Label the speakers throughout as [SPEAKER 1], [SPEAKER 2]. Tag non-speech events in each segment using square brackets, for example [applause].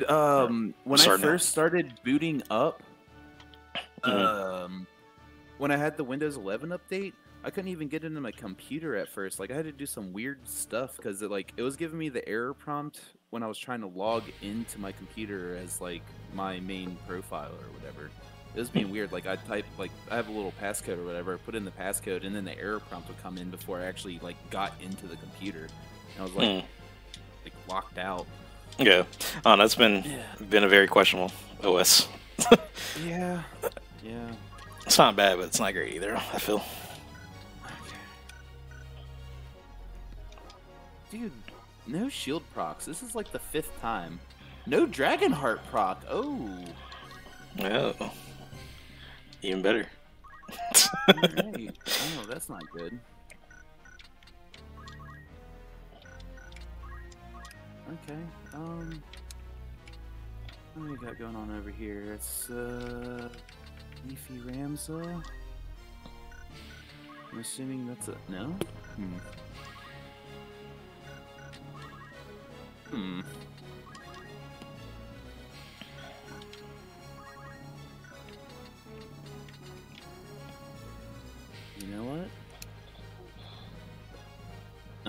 [SPEAKER 1] Dude, um, when I
[SPEAKER 2] Starting out.
[SPEAKER 1] first started booting up,
[SPEAKER 2] Mhm.
[SPEAKER 1] um, when I had the Windows 11 update, I couldn't even get into my computer at first. Like I had to do some weird stuff because it like it was giving me the error prompt when I was trying to log into my computer as like my main profile or whatever. It was being weird. Like I type like I have a little passcode or whatever, put in the passcode, and then the error prompt would come in before I actually like got into the computer. And I was like
[SPEAKER 2] Hmm.
[SPEAKER 1] like locked out.
[SPEAKER 2] Yeah. Oh, that's been
[SPEAKER 1] Yeah.
[SPEAKER 2] been a very questionable OS.
[SPEAKER 1] Yeah. Yeah.
[SPEAKER 2] It's not bad, but it's not great either. I feel.
[SPEAKER 1] Dude, no shield procs. This is like the fifth time. No dragon heart proc. Oh.
[SPEAKER 2] Oh. Even better. [laughs]
[SPEAKER 1] Oh, that's not good. Okay. Um. What do we got going on over here? It's uh, Leafy Ramza. I'm assuming that's a no. Hmm. Hmm. You know what?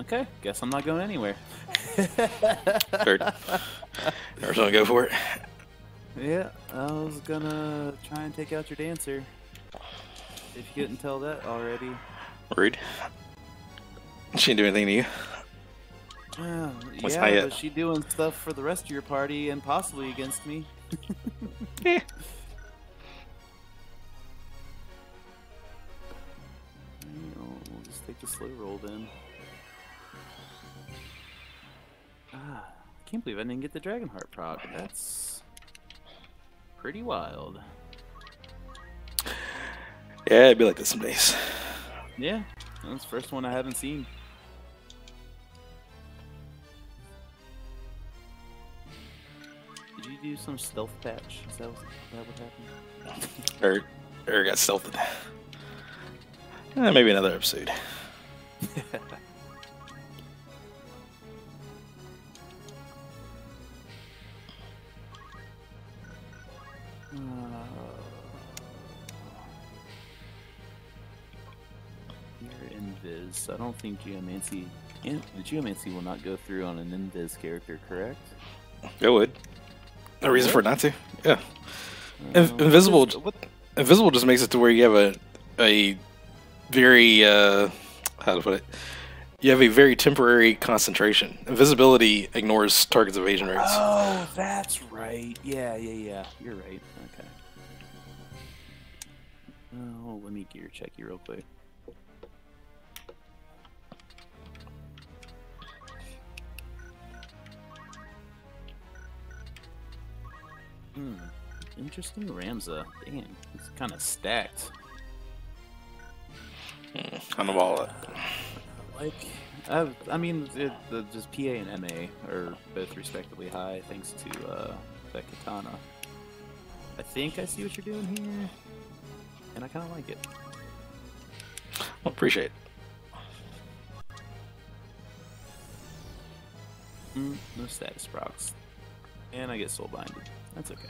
[SPEAKER 1] Okay, guess I'm not going anywhere. [laughs]
[SPEAKER 2] Third. Gonna go for it.
[SPEAKER 1] Yeah, I was gonna try and take out your dancer. If you couldn't tell that already.
[SPEAKER 2] Rude. She didn't do anything to you.
[SPEAKER 1] Uh,
[SPEAKER 2] What's
[SPEAKER 1] yeah, but she doing stuff for the rest of your party and possibly against me.
[SPEAKER 2] Eh. [laughs]
[SPEAKER 1] I can't believe I didn't get the Dragonheart proc. That's pretty wild.
[SPEAKER 2] Yeah, it'd be like this some days.
[SPEAKER 1] Yeah, that's the first one I haven't seen. Did you do some stealth patch? Is that, what- is that what happened? [laughs]
[SPEAKER 2] Or, or got stealthed. Eh, maybe another episode. [laughs]
[SPEAKER 1] Uh, You're Invis. I don't think Geomancy. The Geomancy will not go through on an Invis character, correct?
[SPEAKER 2] It would. No reason for it not to. Yeah.
[SPEAKER 1] Uh,
[SPEAKER 2] invisible-
[SPEAKER 1] just- What,
[SPEAKER 2] Invisible just makes it to where you have a a very uh how to put it. You have a very temporary concentration. Invisibility ignores targets' of evasion rates.
[SPEAKER 1] Oh, that's right. Yeah, yeah, yeah. You're right. Oh, let me gear check you real quick. Hmm. Interesting Ramza. Damn, it's kind of stacked.
[SPEAKER 2] on the wallet.
[SPEAKER 1] Like, I, I mean, it, the, just PA and MA are both respectively high thanks to uh, that katana. I think I see what you're doing here, and I kind of like it.
[SPEAKER 2] Well, appreciate it.
[SPEAKER 1] Mm, no status procs, and I get soul binded. That's okay.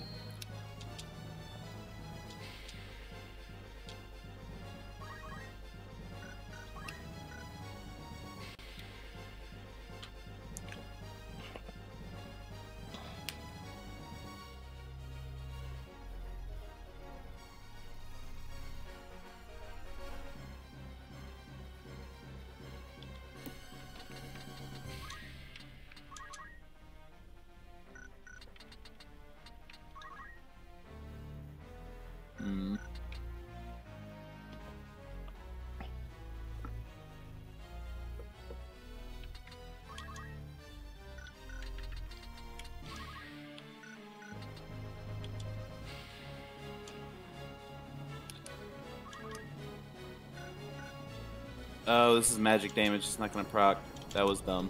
[SPEAKER 1] Oh, this is magic damage. It's not gonna proc. That was dumb.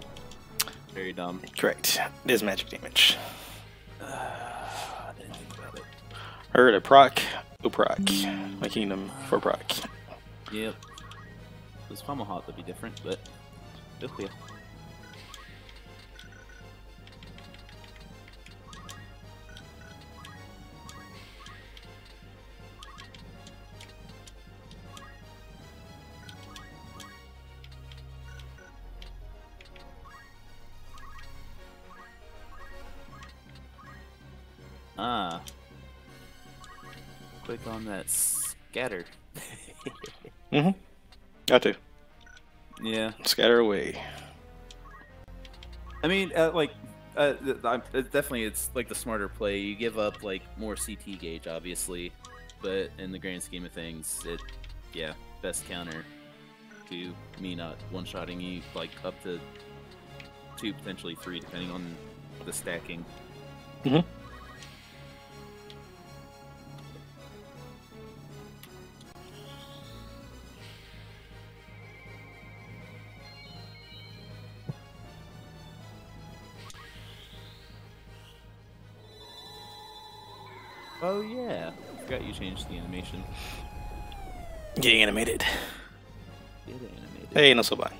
[SPEAKER 1] Very dumb.
[SPEAKER 2] Correct. It is magic damage.
[SPEAKER 1] I didn't think about it.
[SPEAKER 2] Heard a proc, o proc. My kingdom for proc.
[SPEAKER 1] Yep. This Tomahawk would be different, but oh yeah. On that scatter. [laughs]
[SPEAKER 2] Mm-hmm. Got to.
[SPEAKER 1] yeah.
[SPEAKER 2] Scatter away.
[SPEAKER 1] I mean, uh, like, uh, it definitely it's like the smarter play. You give up like more CT gauge, obviously, but in the grand scheme of things, it, yeah, best counter to me not one-shotting you like up to two, potentially three, depending on the stacking.
[SPEAKER 2] Mhm.
[SPEAKER 1] Oh yeah, forgot you changed the animation.
[SPEAKER 2] Getting animated.
[SPEAKER 1] Get animated.
[SPEAKER 2] Hey, no so bad.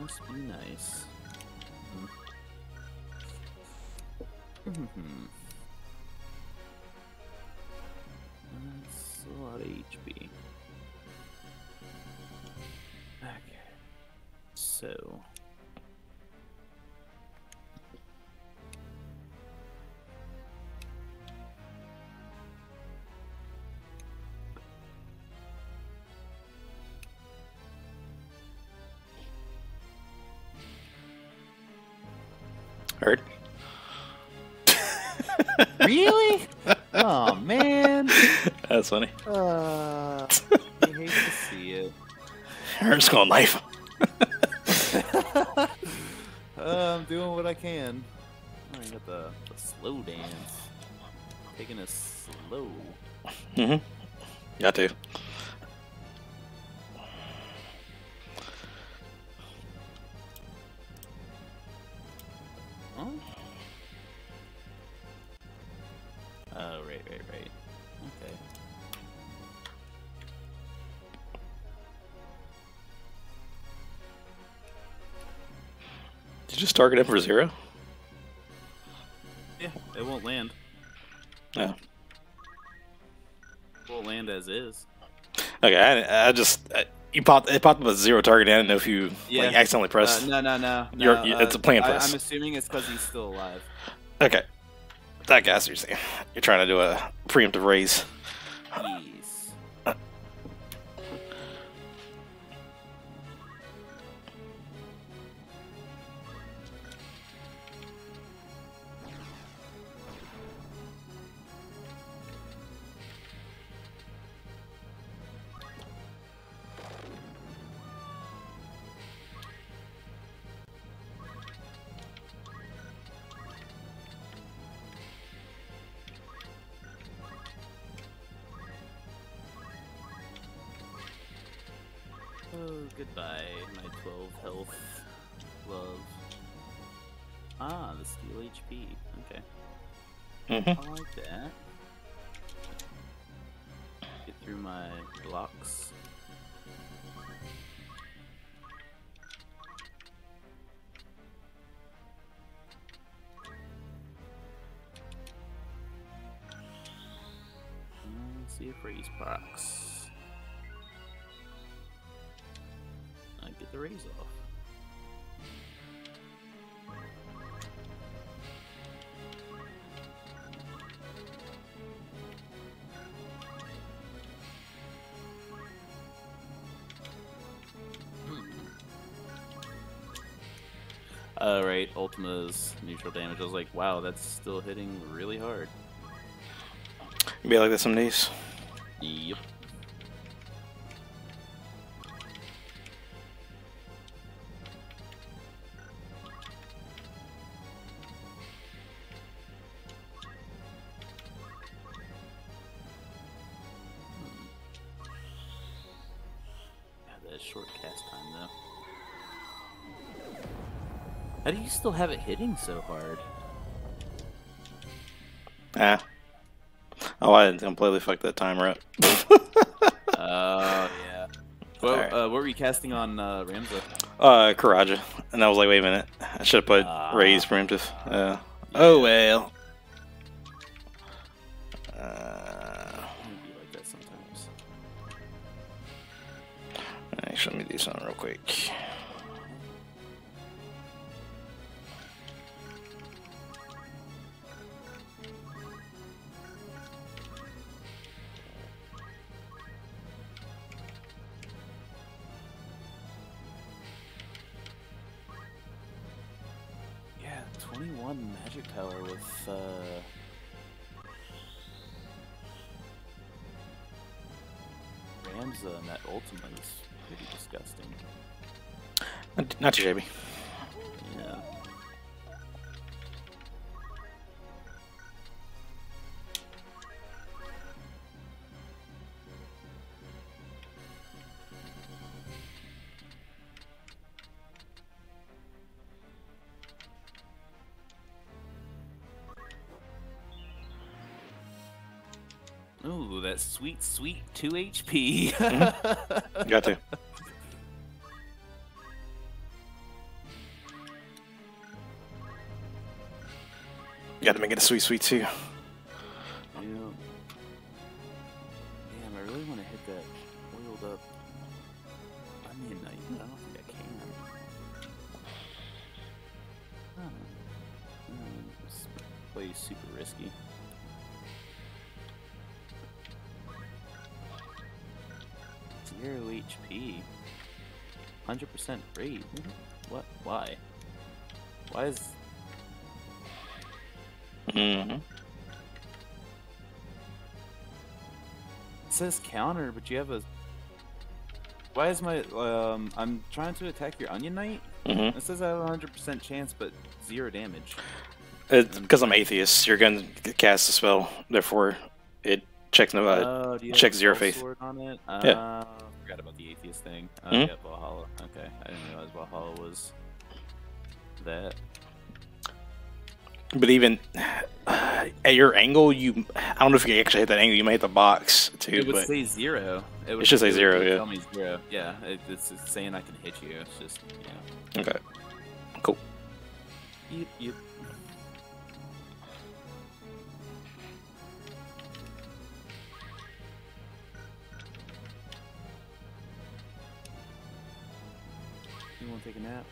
[SPEAKER 1] Must be nice. Hmm. That's a lot of HP. Really? oh man.
[SPEAKER 2] That's funny.
[SPEAKER 1] Uh, I hate to see it.
[SPEAKER 2] Heard's going knife.
[SPEAKER 1] Uh, I'm doing what I can. I got the, the slow dance. Taking it slow.
[SPEAKER 2] Mm-hmm. Got to.
[SPEAKER 1] Right. Okay.
[SPEAKER 2] Did you just target him for zero?
[SPEAKER 1] Yeah, it won't land.
[SPEAKER 2] No.
[SPEAKER 1] It won't land as is.
[SPEAKER 2] Okay, I, I just I, you popped it popped up as zero target. I didn't know if you
[SPEAKER 1] Yeah.
[SPEAKER 2] like accidentally pressed.
[SPEAKER 1] Uh, no, no, no.
[SPEAKER 2] You're-
[SPEAKER 1] no, uh,
[SPEAKER 2] it's a plan
[SPEAKER 1] I,
[SPEAKER 2] press.
[SPEAKER 1] I'm assuming it's because he's still alive.
[SPEAKER 2] Okay, that gas you're saying. You're trying to do a preemptive raise.
[SPEAKER 1] Goodbye, my 12 health. Love. Ah, the steel HP. Okay.
[SPEAKER 2] Mm-hmm.
[SPEAKER 1] I like that. Get through my blocks. Uh, see if raise procs. The raise off. Uh, right, Ultima's neutral damage. I was like, wow, that's still hitting really hard.
[SPEAKER 2] Be like this some days.
[SPEAKER 1] Yeah, that short cast time though. How do you still have it hitting so hard?
[SPEAKER 2] Ah. Oh, I didn't completely fucked that timer up. [laughs]
[SPEAKER 1] Oh yeah. Well,
[SPEAKER 2] Alright.
[SPEAKER 1] uh, what were you casting on uh, Ramza?
[SPEAKER 2] uh, Curaja. And I was like, wait a minute. I should have put
[SPEAKER 1] Ah.
[SPEAKER 2] raise preemptive. Uh, oh, well.
[SPEAKER 1] Ultimate is pretty disgusting.
[SPEAKER 2] Not, too
[SPEAKER 1] Ooh, that sweet, sweet 2 HP. mm-hmm.
[SPEAKER 2] Got to. Got to make it a sweet, sweet
[SPEAKER 1] 2. Says counter, but you have a. Why is my um? I'm trying to attack your onion knight.
[SPEAKER 2] hmm
[SPEAKER 1] It says I have a hundred percent chance, but zero damage.
[SPEAKER 2] It's because I'm atheist. You're going to cast a spell, therefore it checks no. Uh,
[SPEAKER 1] oh, do you
[SPEAKER 2] check
[SPEAKER 1] have
[SPEAKER 2] zero faith.
[SPEAKER 1] Sword on it? Uh,
[SPEAKER 2] Yeah.
[SPEAKER 1] Forgot about the atheist thing. Oh,
[SPEAKER 2] Mhm.
[SPEAKER 1] yeah, Valhalla. Okay, I didn't realize Valhalla was that.
[SPEAKER 2] But even at your angle, you I don't know if you actually hit that angle. You might hit the box too,
[SPEAKER 1] It would say zero. It would
[SPEAKER 2] should say zero, yeah.
[SPEAKER 1] Tell me zero. Yeah, it, it's, it's saying I can hit you. It's just yeah.
[SPEAKER 2] okay, cool.
[SPEAKER 1] Yep, yep. You want to take a nap?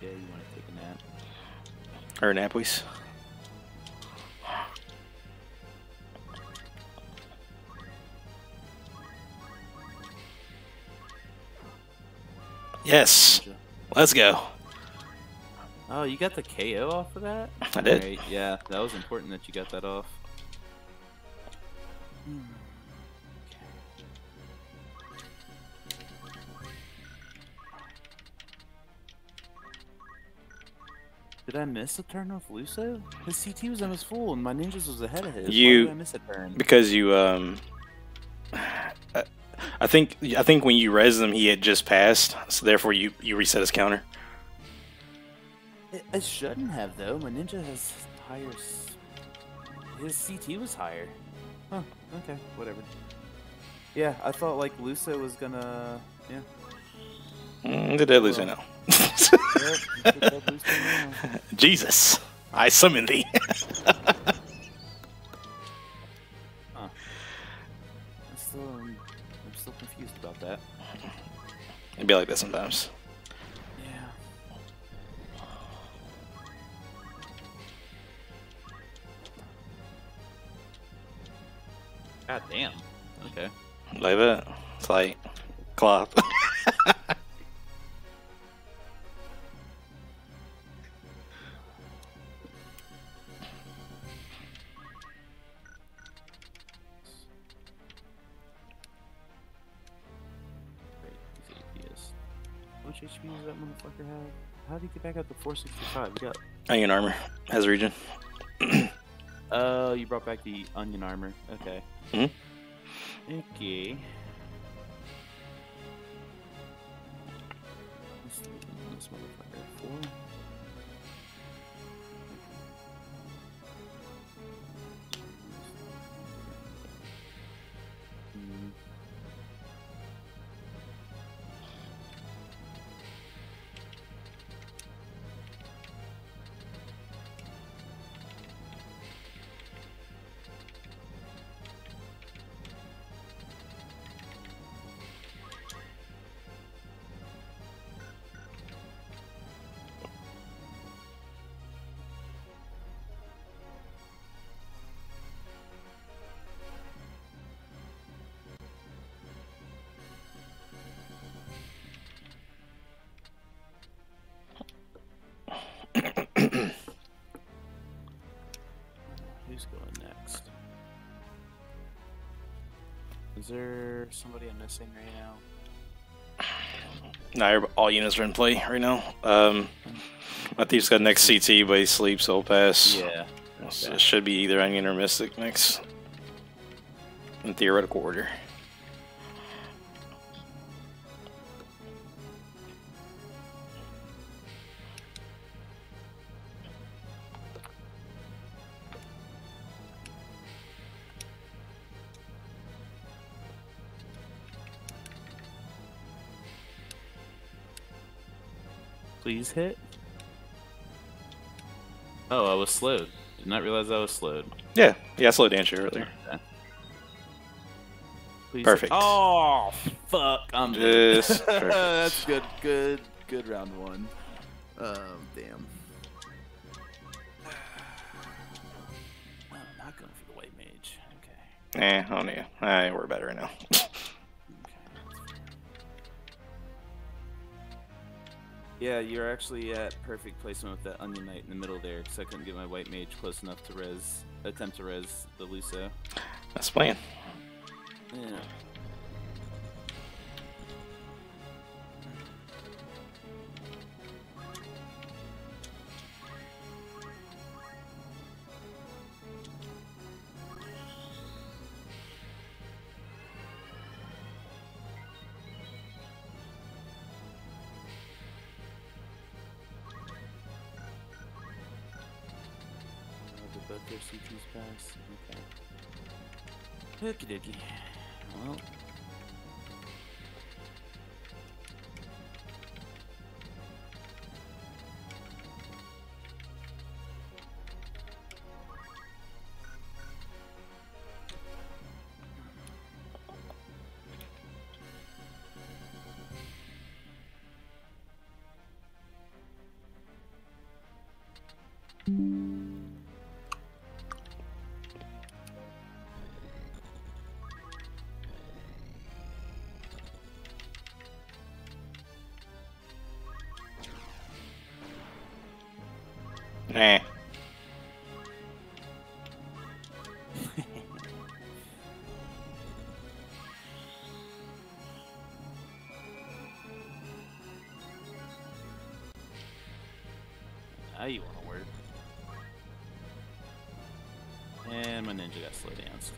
[SPEAKER 1] Yeah, you want to take a nap.
[SPEAKER 2] Or nap, please. Yes, let's go.
[SPEAKER 1] Oh, you got the KO off of that?
[SPEAKER 2] I did.
[SPEAKER 1] Alright, yeah, that was important that you got that off. Hmm. Did I miss a turn off Luso? His CT was almost full, and my ninjas was ahead of his. Why
[SPEAKER 2] You-
[SPEAKER 1] did I miss a turn?
[SPEAKER 2] because you um I- I think I think when you res them he had just passed, so therefore you you reset his counter.
[SPEAKER 1] It, it shouldn't have though. My ninja has higher. His CT was higher. Huh. Okay. Whatever. Yeah, I thought like Luso was gonna. Yeah.
[SPEAKER 2] Mm, did I lose it now?
[SPEAKER 1] Yep, you took that Luso [laughs] now.
[SPEAKER 2] Jesus, I summon thee. [laughs]
[SPEAKER 1] I'm still. um, I'm still confused about that.
[SPEAKER 2] It'd be like that sometimes.
[SPEAKER 1] Yeah. God damn. Okay.
[SPEAKER 2] Like that. It's like cloth. [laughs]
[SPEAKER 1] much HP does that motherfucker have? How did he get back up to 465? You got.
[SPEAKER 2] Onion armor has region.
[SPEAKER 1] Oh, you brought back the onion armor. Okay.
[SPEAKER 2] Mhm.
[SPEAKER 1] Okay. next? Is there somebody I'm missing right now?
[SPEAKER 2] Nah, all units are in play right now. Um, I think he's got next CT, but he sleeps, so he'll pass.
[SPEAKER 1] Yeah. Okay.
[SPEAKER 2] So it should be either Onion or Mystic next. In theoretical order.
[SPEAKER 1] Please hit. Oh, I was slowed. Did not realize I was slowed.
[SPEAKER 2] Yeah, yeah, I slowed down earlier.
[SPEAKER 1] Please
[SPEAKER 2] Perfect.
[SPEAKER 1] Hit. Oh, fuck! I'm.
[SPEAKER 2] Just. [laughs]
[SPEAKER 1] That's good. Good. Good round one. Um, damn. [sighs] Oh, not going for the white mage. Okay.
[SPEAKER 2] Eh, I don't. I ain't worried about it right now. [laughs]
[SPEAKER 1] Yeah, you're actually at perfect placement with that onion knight in the middle there, because I couldn't get my white mage close enough to res, attempt to res the Luso.
[SPEAKER 2] That's playing.
[SPEAKER 1] Yeah. Okay. Okie dokie. Well.
[SPEAKER 2] Eh. [laughs]
[SPEAKER 1] Now you want to work. And my ninja got slow danced.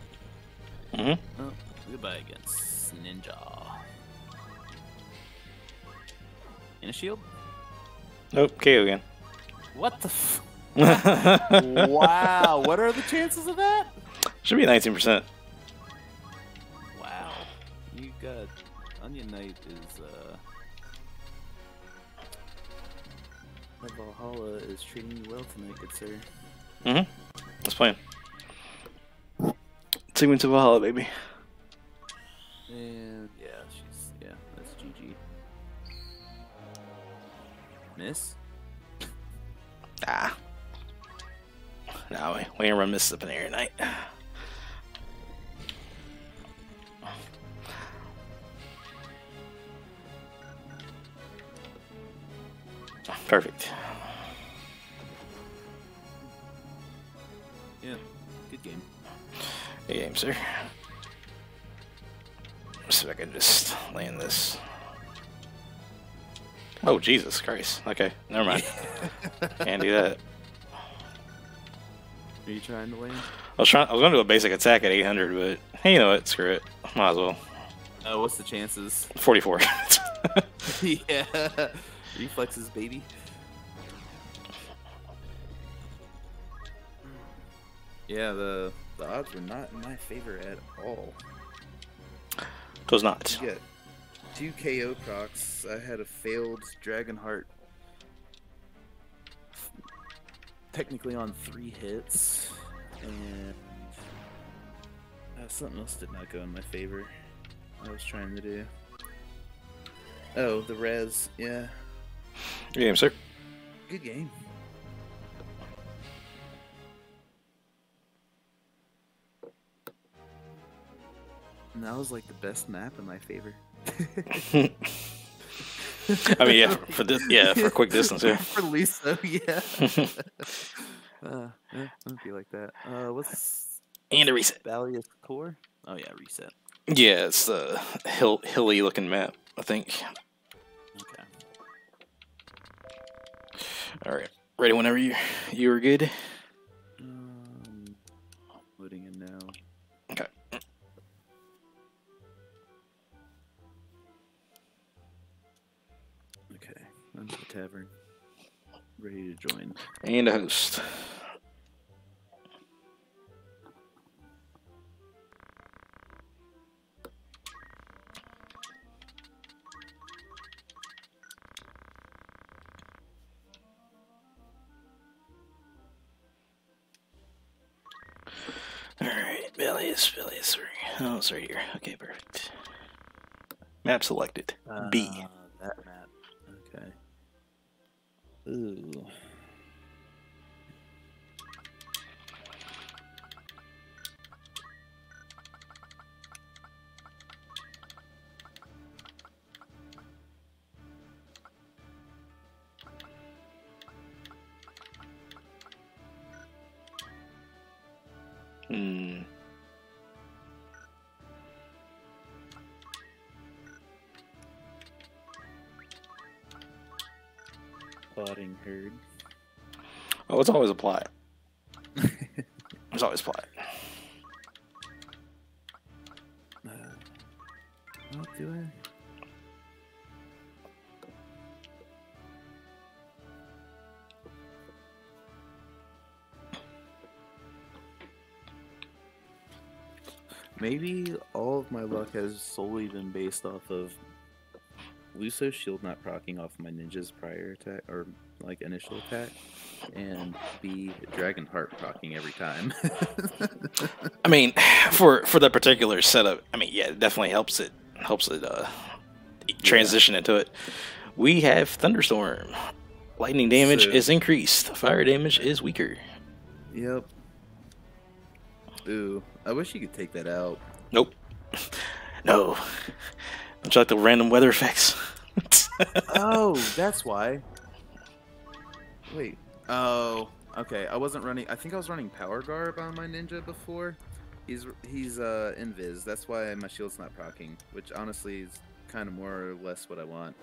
[SPEAKER 2] Mm-hmm.
[SPEAKER 1] Oh, goodbye against ninja. And a shield?
[SPEAKER 2] Nope, KO again.
[SPEAKER 1] What the f- Wow, what are the chances of that?
[SPEAKER 2] Should be 19%.
[SPEAKER 1] Wow. You got Onion Knight is uh Valhalla is treating you well tonight, good sir.
[SPEAKER 2] Mm-hmm. Let's play. Take me to Valhalla, baby.
[SPEAKER 1] And yeah, she's yeah, that's GG. Miss?
[SPEAKER 2] No, we, we ain't run in here tonight. Perfect.
[SPEAKER 1] Yeah. Good game.
[SPEAKER 2] Good game, sir. Let's see if I can just land this. Oh, Jesus Christ. Okay, never mind. [laughs] Can't do that.
[SPEAKER 1] Are you trying to land?
[SPEAKER 2] I was trying. I was going to do a basic attack at 800, but hey, you know what? Screw it. Might as well.
[SPEAKER 1] Uh, what's the chances?
[SPEAKER 2] 44. [laughs]
[SPEAKER 1] yeah. Reflexes, baby. Yeah, the the odds were not in my favor at all.
[SPEAKER 2] Does not.
[SPEAKER 1] You get two KO procs. I had a failed Dragonheart. Technically on three hits, and uh, something else did not go in my favor. I was trying to do. Oh, the res. Yeah,
[SPEAKER 2] Good game, sir.
[SPEAKER 1] good game. And that was like the best map in my favor. [laughs] [laughs]
[SPEAKER 2] I mean, yeah, for, for this, yeah, for quick distance, yeah.
[SPEAKER 1] for Lisa, [laughs] yeah. [laughs] uh, yeah, it'd be like that. Uh, what's
[SPEAKER 2] and a reset.
[SPEAKER 1] Balias Tor? Oh yeah, reset.
[SPEAKER 2] Yeah, it's the hill hilly looking map. I think.
[SPEAKER 1] Okay.
[SPEAKER 2] All right, ready whenever you you are good.
[SPEAKER 1] Tavern. Ready to join.
[SPEAKER 2] And a host. Alright, Billy is Billy is three. Oh, it's right here. Okay, perfect. Map selected. B.
[SPEAKER 1] Uh, that map. Okay. Ooh.
[SPEAKER 2] Hmm.
[SPEAKER 1] Plotting herd.
[SPEAKER 2] Oh, it's always a plot. [laughs] It's always plot.
[SPEAKER 1] Uh, what do I? Maybe all of my luck has solely been based off of Luso shield not proccing off my ninja's prior attack or like initial attack, and B Dragon Heart proccing every time. [laughs]
[SPEAKER 2] I mean, for for that particular setup, I mean, yeah, it definitely helps it helps it uh transition into it. We have thunderstorm. Lightning damage
[SPEAKER 1] So-
[SPEAKER 2] is increased. Fire damage is weaker.
[SPEAKER 1] Yep. Ooh, I wish you could take that out.
[SPEAKER 2] Nope. [laughs] No. Don't you like the random weather effects?
[SPEAKER 1] Oh, [laughs] that's why. Wait. Oh, okay. I wasn't running. I think I was running Power Garb on my ninja before. He's he's uh invis. That's why my shield's not proccing, which honestly is kind of more or less what I want.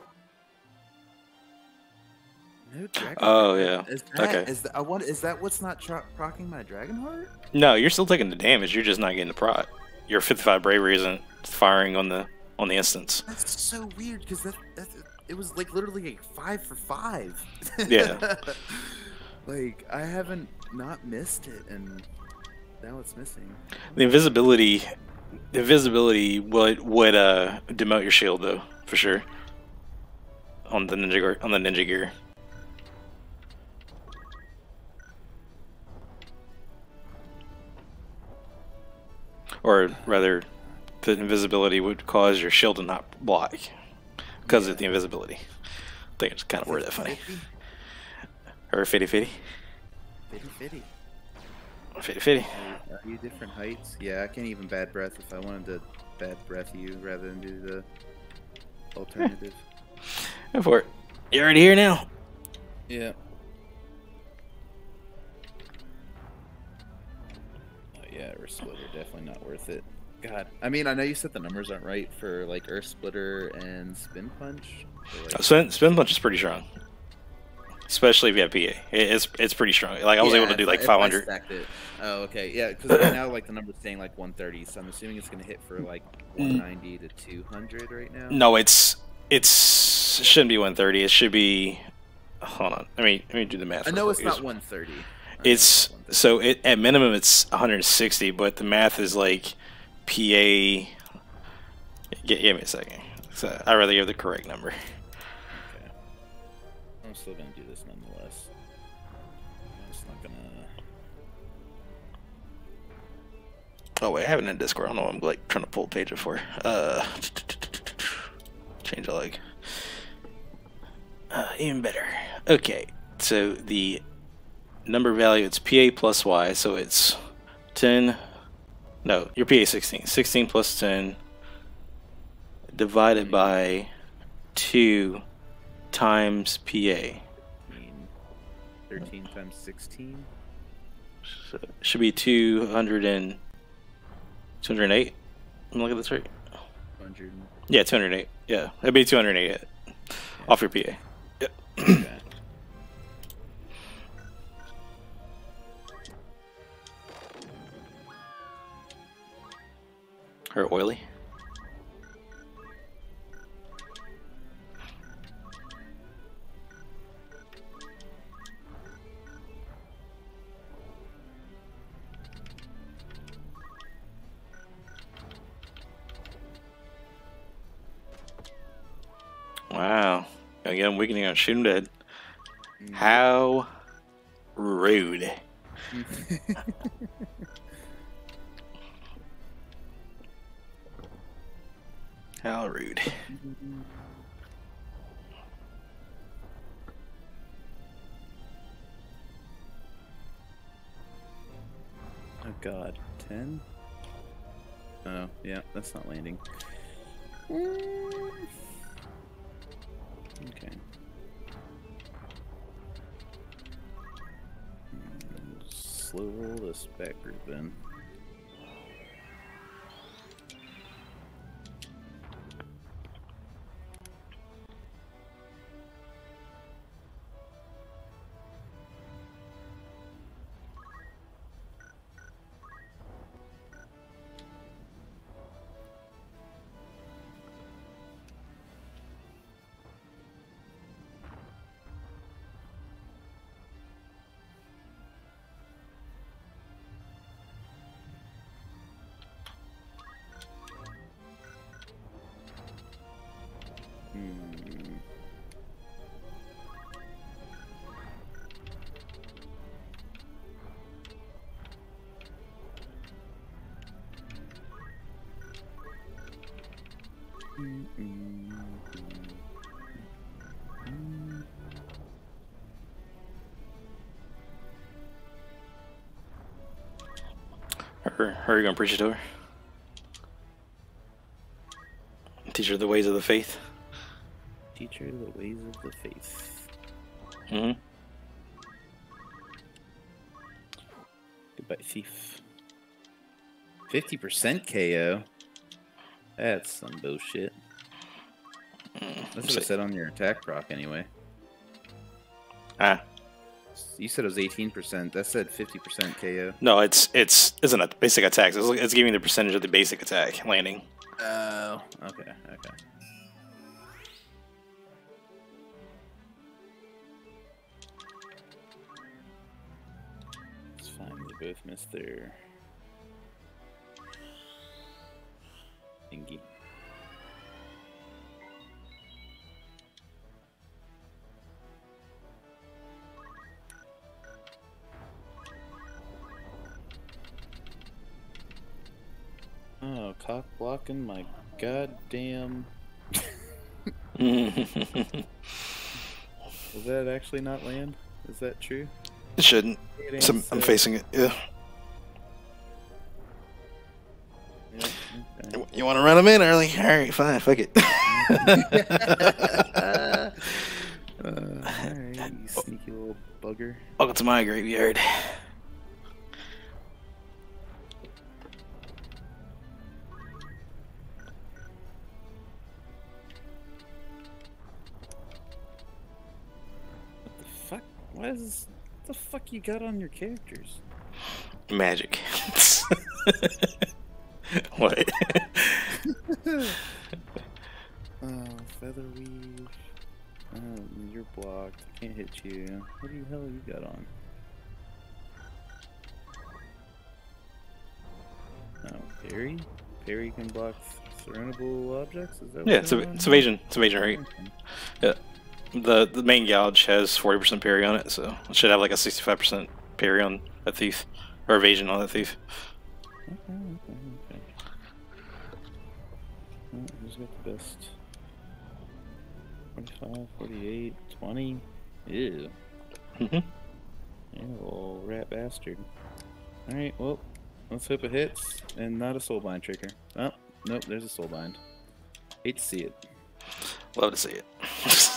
[SPEAKER 1] No dragon.
[SPEAKER 2] Oh,
[SPEAKER 1] Heart?
[SPEAKER 2] yeah.
[SPEAKER 1] Is that,
[SPEAKER 2] Okay.
[SPEAKER 1] Is that I want? Is that what's not tro- proccing my dragon heart?
[SPEAKER 2] no, you're still taking the damage. You're just not getting the prot. Your 55 bravery isn't firing on the on the instance.
[SPEAKER 1] That's so weird because that, that it was like literally like five for five.
[SPEAKER 2] Yeah. [laughs]
[SPEAKER 1] like I haven't not missed it, and now it's missing.
[SPEAKER 2] The invisibility, the invisibility would would uh demote your shield though for sure. On the ninja gear, on the ninja gear. Or rather, the invisibility would cause your shield to not block because of the invisibility. I think it's kind of worded that funny. Or fitty fitty.
[SPEAKER 1] Fitty fitty.
[SPEAKER 2] Fitty fitty.
[SPEAKER 1] Are, are you different heights? Yeah, I can't even bad breath if I wanted to bad breath you rather than do the alternative. [laughs]
[SPEAKER 2] Go for it. You're already here now.
[SPEAKER 1] yeah. Oh yeah, Earth Splitter definitely not worth it. God, I mean, I know you said the numbers aren't right for like Earth Splitter and Spin Punch. like,
[SPEAKER 2] Spin, spin punch is pretty strong, especially if you have PA. It's it's pretty strong. Like I was
[SPEAKER 1] Yeah,
[SPEAKER 2] able to do like
[SPEAKER 1] if I
[SPEAKER 2] 500.
[SPEAKER 1] stacked it. Oh, okay. Yeah, because right now, like, the number's saying, like, 130, so I'm assuming it's going to hit for, like, 190 to 200 right now.
[SPEAKER 2] No, it's it's it shouldn't be 130. It should be. Hold on. Let me let me do the math.
[SPEAKER 1] I know it's not 130. I know
[SPEAKER 2] It's
[SPEAKER 1] 130.
[SPEAKER 2] so it at minimum it's 160, but the math is like PA. G- give me a second. So I'd rather give the correct number.
[SPEAKER 1] Okay. I'm still going to do this nonetheless. I'm just not to...
[SPEAKER 2] Oh wait, I have it in Discord. I don't know. what I'm like trying to pull the page up for. Uh, change the leg. Uh, even better. Okay, so the number value it's PA plus Y, so it's ten. No, your PA sixteen. Sixteen plus ten divided hmm. by two times PA.
[SPEAKER 1] 13 times 16?
[SPEAKER 2] So should be 200 and 208. I'm looking at this right.
[SPEAKER 1] 100.
[SPEAKER 2] Yeah, 208. Yeah, it'd be 208 off your PA. Yep. Or oily. Wow. Again, weakening on shoot 'em dead. Mm. How rude. [laughs] How rude.
[SPEAKER 1] Oh god, 10? Oh, yeah, that's not landing. Mm. Okay. Mm, Slow this back group in.
[SPEAKER 2] Or are you going to preach it to her? Teach her the ways of the faith?
[SPEAKER 1] Teach her the ways of the faith.
[SPEAKER 2] hmm
[SPEAKER 1] Goodbye, thief. 50% KO? That's some bullshit. That's what it said on your attack proc anyway.
[SPEAKER 2] Ah,
[SPEAKER 1] You said it was 18%. That said 50% KO.
[SPEAKER 2] no, it's it's isn't a basic attack. It's, it's giving the percentage of the basic attack landing.
[SPEAKER 1] Oh, okay, okay. It's fine. They both missed their cock blocking my goddamn. [laughs] Will that actually not land? Is that true?
[SPEAKER 2] It shouldn't.
[SPEAKER 1] It
[SPEAKER 2] So I'm,
[SPEAKER 1] ain't
[SPEAKER 2] I'm
[SPEAKER 1] so-
[SPEAKER 2] facing it. Yeah.
[SPEAKER 1] Yeah, okay.
[SPEAKER 2] You want to run them in early? All right, fine. Fuck it. [laughs] [laughs]
[SPEAKER 1] Uh, alright, you sneaky little bugger.
[SPEAKER 2] Welcome to my graveyard.
[SPEAKER 1] Fuck you got on your characters?
[SPEAKER 2] Magic. [laughs] what?
[SPEAKER 1] Oh, [laughs] feather weave. Oh, you're blocked. I can't hit you. What the hell you got on? Oh, parry? Parry can block thrownable objects? Is that
[SPEAKER 2] yeah, it's, a, it's evasion. It's evasion rate.
[SPEAKER 1] Okay.
[SPEAKER 2] The the Main Gauche has 40% parry on it, so it should have like a 65% parry on a thief. Or evasion on a thief.
[SPEAKER 1] Okay, okay, okay. Well, who's got the best? 45, 48, 20? Ew.
[SPEAKER 2] hmm
[SPEAKER 1] You little rat bastard. Alright, well, let's hope it hits and not a soul bind trigger. Oh, nope, there's a soul bind. Hate to see it.
[SPEAKER 2] Love to see it. [laughs]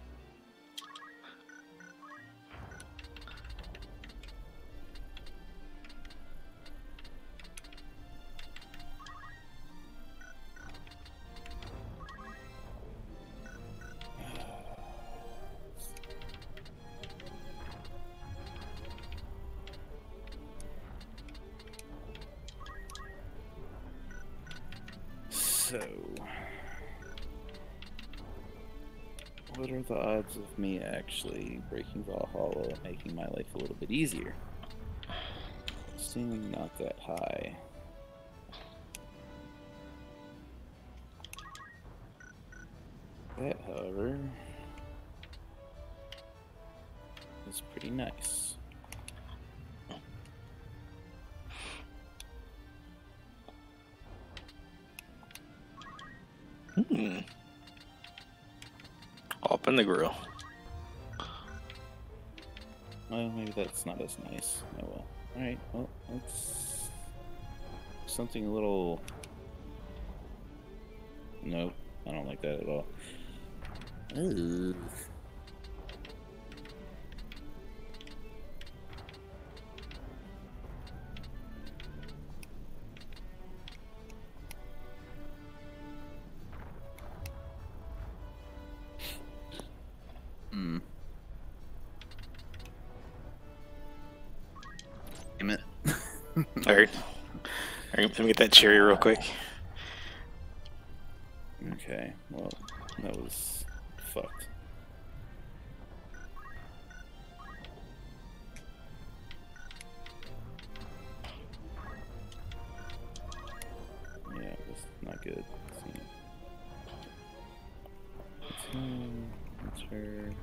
[SPEAKER 1] of me actually breaking Valhalla and making my life a little bit easier? Seeming not that high. That, however, is pretty nice.
[SPEAKER 2] Open the grill.
[SPEAKER 1] Well, maybe that's not as nice. Oh well. Alright, well, that's something a little. Nope, I don't like that at all. Ugh.
[SPEAKER 2] Let me get that cherry real quick.
[SPEAKER 1] Okay, well, that was fucked. Yeah, that's not good. Let's see. That's her.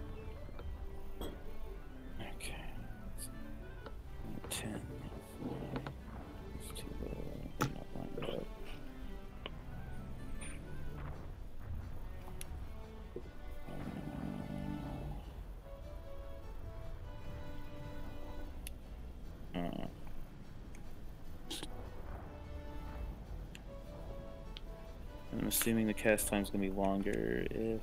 [SPEAKER 1] I'm assuming the cast time's gonna be longer if.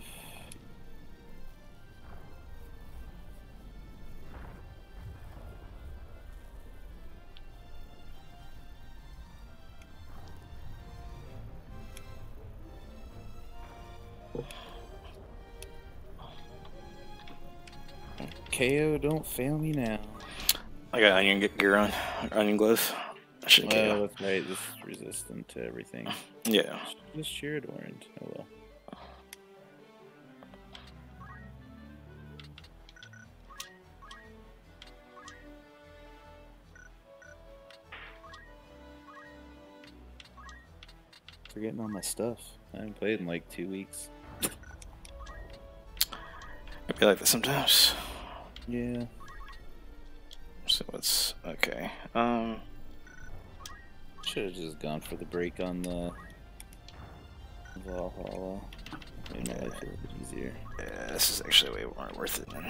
[SPEAKER 1] KO, don't fail me now.
[SPEAKER 2] I got onion gear on. Onion gloves. I should
[SPEAKER 1] Well,
[SPEAKER 2] KO.
[SPEAKER 1] that's right. This is resistant to everything.
[SPEAKER 2] Yeah.
[SPEAKER 1] Just cheered orange. Oh well. Forgetting all my stuff. I haven't played in like two weeks.
[SPEAKER 2] It'd be like that sometimes.
[SPEAKER 1] Yeah.
[SPEAKER 2] So what's okay? Um,
[SPEAKER 1] Should have just gone for the break on the Valhalla. Easier.
[SPEAKER 2] yeah, this is actually way more worth it.
[SPEAKER 1] Hmm.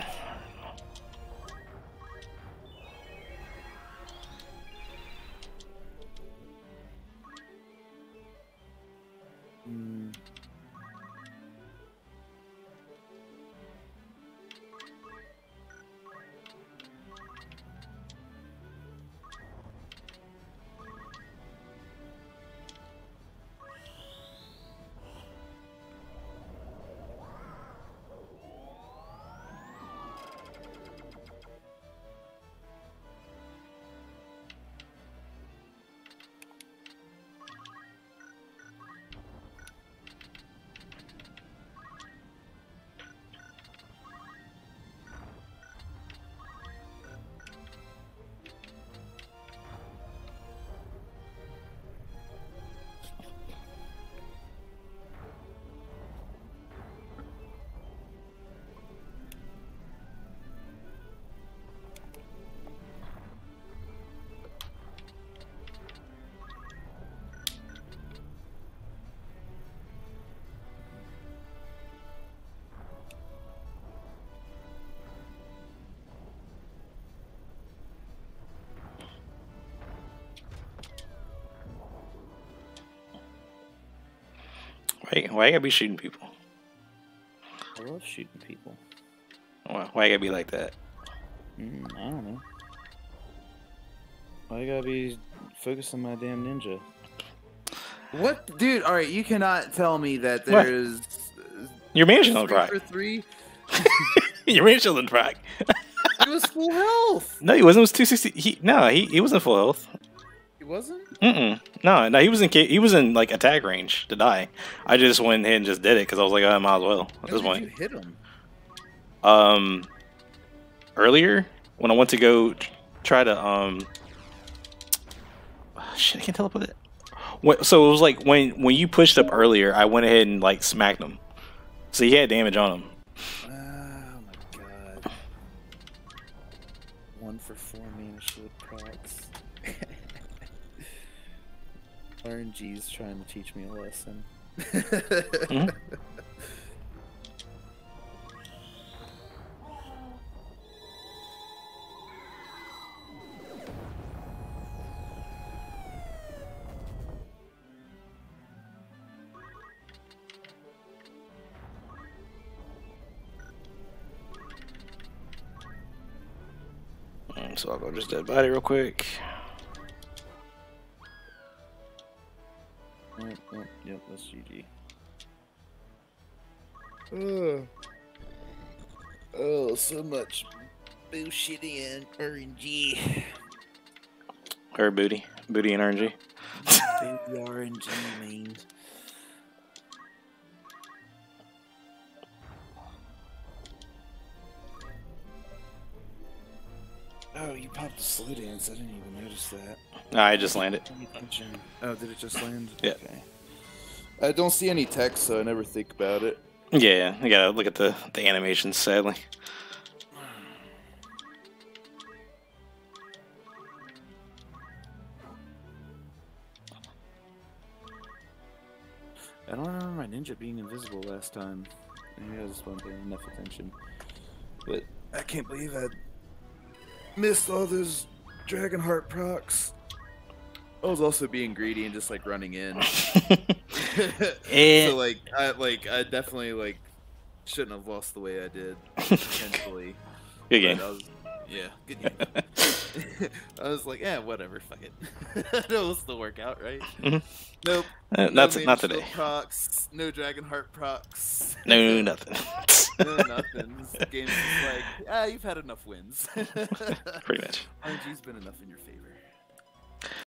[SPEAKER 2] Why, why you gotta be shooting people?
[SPEAKER 1] I love shooting people.
[SPEAKER 2] Why, why you gotta be like that?
[SPEAKER 1] Mm, I don't know. Why you gotta be focused on my damn ninja? What, dude? All right, you cannot tell me that
[SPEAKER 2] What?
[SPEAKER 1] there's
[SPEAKER 2] Your man's on
[SPEAKER 1] three
[SPEAKER 2] track.
[SPEAKER 1] for three.
[SPEAKER 2] Your man's on track.
[SPEAKER 1] It was full health. [laughs]
[SPEAKER 2] no, he wasn't. It was two sixty. He no, he he wasn't full health.
[SPEAKER 1] He wasn't.
[SPEAKER 2] Mm-mm. No, no, he was in he was in like attack range to die. I just went ahead and just did it because I was like, I might as well at this point.
[SPEAKER 1] you hit him?
[SPEAKER 2] Um, earlier when I went to go try to um, shit, I can't tell it. When, so it was like when when you pushed up earlier, I went ahead and like smacked him. So he had damage on him.
[SPEAKER 1] RNG's trying to teach me a lesson.
[SPEAKER 2] Mm, So I'll go just dead body real quick.
[SPEAKER 1] Yep, yep, yep, that's GG. Oh. oh, so much bullshit and RNG.
[SPEAKER 2] Her booty, booty and RNG.
[SPEAKER 1] Baby RNG, man. Oh, you popped a slow dance. I didn't even notice that.
[SPEAKER 2] I just landed.
[SPEAKER 1] Oh, did it just land?
[SPEAKER 2] Yeah.
[SPEAKER 1] Okay. I don't see any text, so I never think about it.
[SPEAKER 2] Yeah, I gotta look at the the animations. Sadly,
[SPEAKER 1] I don't remember my ninja being invisible last time. Maybe I just wasn't paying enough attention. But I can't believe I missed all those Dragon Heart procs. I was also being greedy and just like running in. [laughs] [laughs]
[SPEAKER 2] Eh.
[SPEAKER 1] so like I like I definitely like shouldn't have lost the way I did potentially. [laughs]
[SPEAKER 2] good game.
[SPEAKER 1] Was, yeah, good game. I was like, yeah, whatever, fuck it. It'll still work out, right?
[SPEAKER 2] Mhm.
[SPEAKER 1] Nope.
[SPEAKER 2] Uh, not
[SPEAKER 1] Mage
[SPEAKER 2] not today.
[SPEAKER 1] Procs, no Dragon Heart procs.
[SPEAKER 2] No, nothing.
[SPEAKER 1] no, nothing. This game's just like, ah, you've had enough wins.
[SPEAKER 2] Pretty much.
[SPEAKER 1] RNG's been enough in your favor.